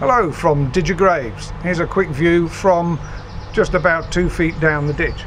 Hello from Didger Graves. Here's a quick view from just about two feet down the ditch.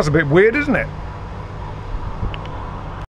That's a bit weird, isn't it?